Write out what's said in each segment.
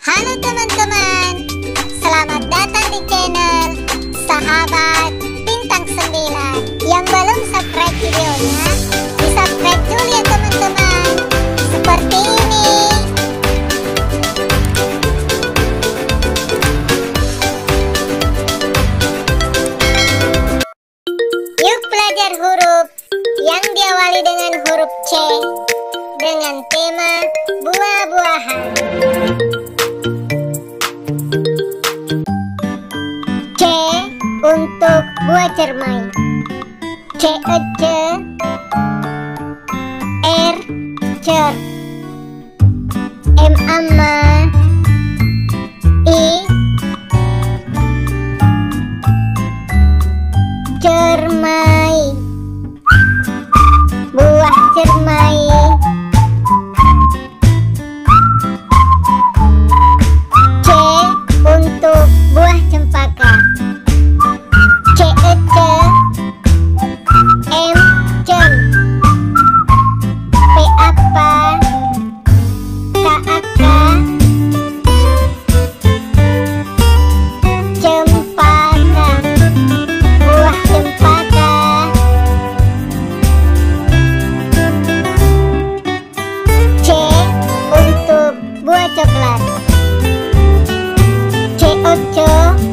Halo teman-teman, selamat datang di channel Sahabat Bintang 9 Yang belum subscribe videonya, di subscribe dulu ya teman-teman. Seperti ini. Yuk belajar huruf yang diawali dengan huruf C dengan tema buah-buahan. Untuk buah cermai. C ece R cer M amma I. Cermai. Buah cermai untuk buah coklat C oco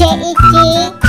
J E J.